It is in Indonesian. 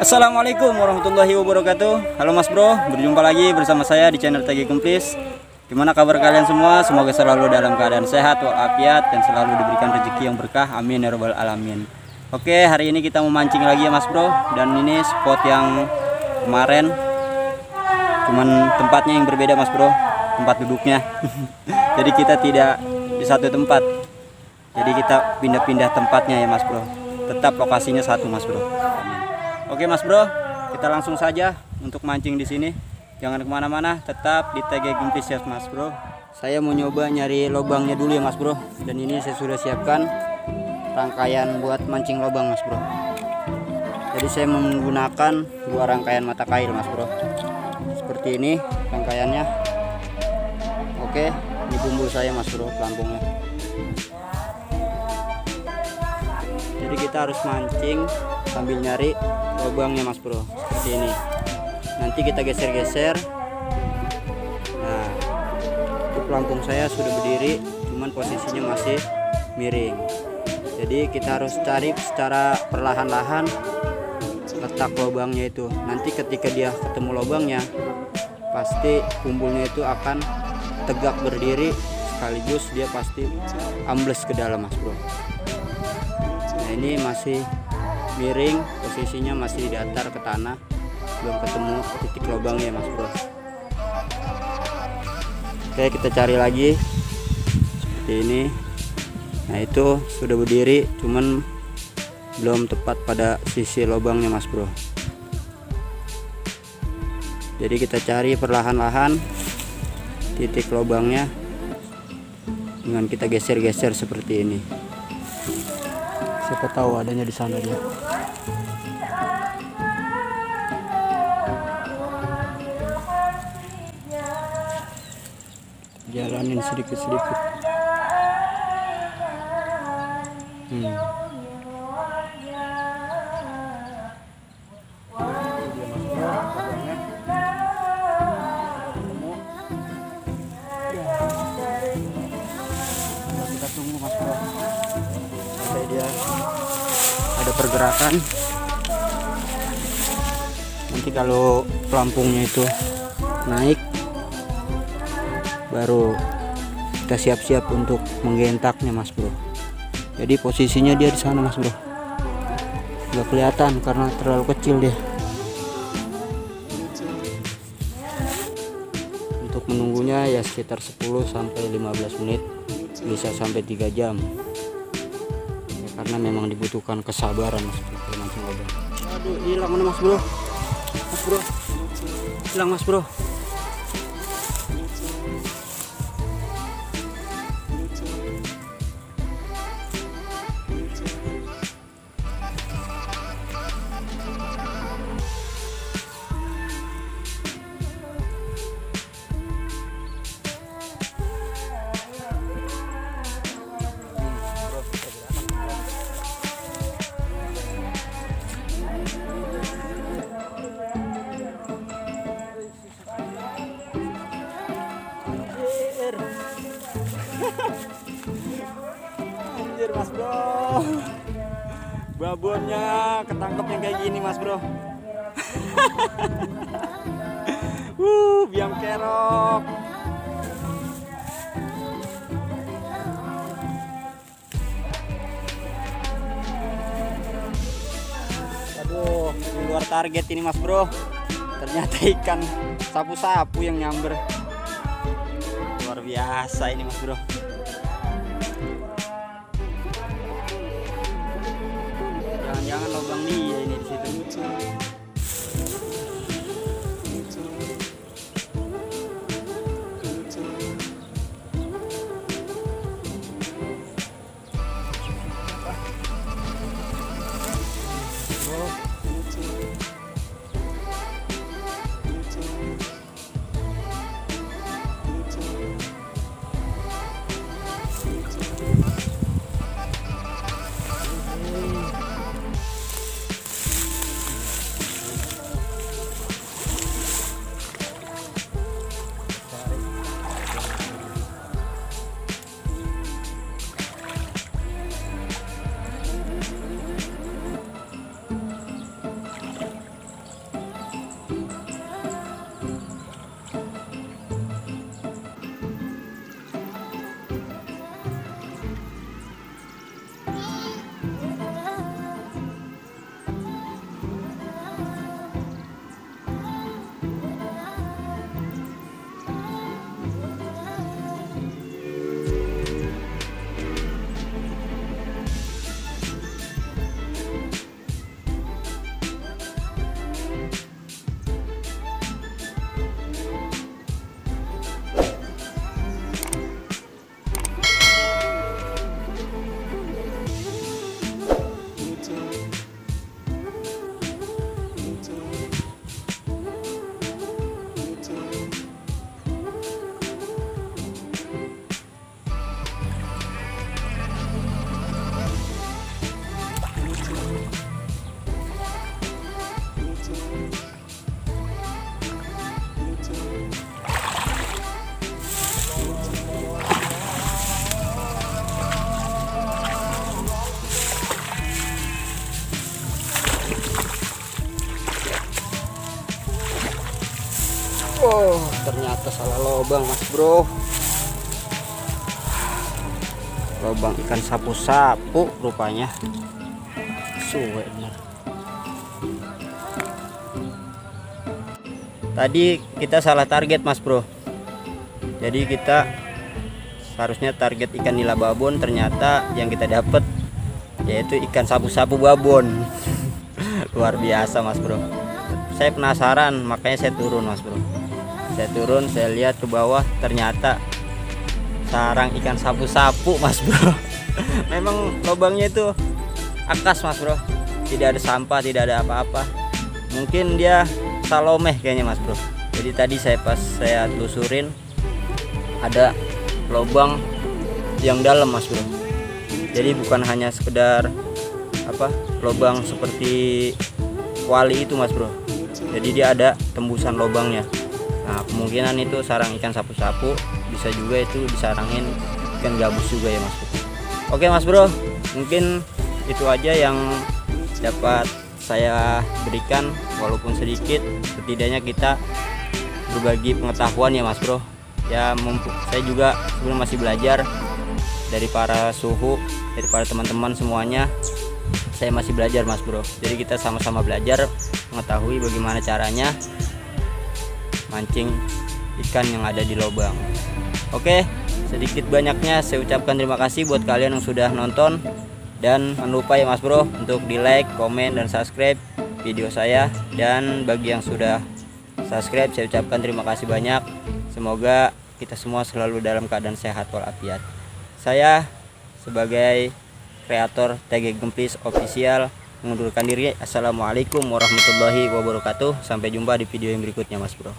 Assalamualaikum warahmatullahi wabarakatuh. Halo mas bro, berjumpa lagi bersama saya di channel Tagi Kumplis. Gimana kabar kalian semua? Semoga selalu dalam keadaan sehat walafiat dan selalu diberikan rezeki yang berkah. Amin ya robbal alamin. Oke hari ini kita mau mancing lagi ya mas bro. Dan ini spot yang kemarin Cuman tempatnya yang berbeda mas bro. Tempat duduknya. Jadi kita tidak di satu tempat. Jadi kita pindah-pindah tempatnya ya mas bro. Tetap lokasinya satu mas bro Oke Mas Bro, kita langsung saja untuk mancing di sini. Jangan ke mana-mana, tetap di TG Gimpis ya Mas Bro. Saya mau nyoba nyari lubangnya dulu ya Mas Bro. Dan ini saya sudah siapkan rangkaian buat mancing lubang Mas Bro. Jadi saya menggunakan dua rangkaian mata kail Mas Bro. Seperti ini rangkaiannya. Oke, ini bumbu saya Mas Bro, pelampungnya. Kita harus mancing sambil nyari lubangnya mas bro. Seperti ini. Nanti kita geser-geser. Nah pelampung saya sudah berdiri cuman posisinya masih miring. Jadi kita harus cari secara perlahan-lahan letak lubangnya itu. Nanti ketika dia ketemu lubangnya pasti kumpulnya itu akan tegak berdiri sekaligus dia pasti ambles ke dalam mas bro ini masih miring posisinya masih datar ke tanah. Belum ketemu titik lubangnya mas bro. Oke kita cari lagi. Seperti ini. Nah itu sudah berdiri cuman belum tepat pada sisi lubangnya mas bro. Jadi kita cari perlahan-lahan titik lubangnya dengan kita geser-geser seperti ini siapa tahu adanya di sana dia jalanin sedikit-sedikit hmm. Pergerakan nanti kalau pelampungnya itu naik baru kita siap-siap untuk menggentaknya mas bro. Jadi posisinya dia di sana mas bro. Nggak kelihatan karena terlalu kecil dia. Untuk menunggunya ya sekitar 10 sampai 15 menit bisa sampai 3 jam karena memang dibutuhkan kesabaran mas. Bro mancing aduh hilang mana mas bro? Mas bro. Hilang mas bro Babonnya ketangkep yang kayak gini mas bro. Uh biang kerok. Aduh di luar target ini mas bro. Ternyata ikan sapu-sapu yang nyamber. Luar biasa ini mas bro ternyata salah lubang mas bro. Lubang ikan sapu-sapu rupanya. Suwe bener. Tadi kita salah target mas bro. Jadi kita seharusnya target ikan nila babon ternyata yang kita dapat yaitu ikan sapu-sapu babon. Luar biasa mas bro. Saya penasaran makanya saya turun mas bro saya turun saya lihat ke bawah ternyata sarang ikan sapu-sapu mas bro. Memang lubangnya itu akas mas bro. Tidak ada sampah tidak ada apa-apa. Mungkin dia salomeh kayaknya mas bro. Jadi tadi saya pas saya telusurin ada lubang yang dalam mas bro. Jadi bukan hanya sekedar apa lubang seperti kuali itu mas bro. Jadi dia ada tembusan lubangnya nah kemungkinan itu sarang ikan sapu-sapu bisa juga itu disarangin ikan gabus juga ya mas bro oke mas bro mungkin itu aja yang dapat saya berikan walaupun sedikit setidaknya kita berbagi pengetahuan ya mas bro. Ya saya juga sebelum masih belajar dari para suhu dari para teman-teman semuanya saya masih belajar mas bro. Jadi kita sama-sama belajar mengetahui bagaimana caranya mancing ikan yang ada di lubang. Oke sedikit banyaknya saya ucapkan terima kasih buat kalian yang sudah nonton. Dan jangan lupa ya mas bro untuk di like komen dan subscribe video saya. Dan bagi yang sudah subscribe saya ucapkan terima kasih banyak. Semoga kita semua selalu dalam keadaan sehat walafiat. Saya sebagai kreator TG Gempis Official mengundurkan diri. Assalamualaikum warahmatullahi wabarakatuh. Sampai jumpa di video yang berikutnya Mas Bro.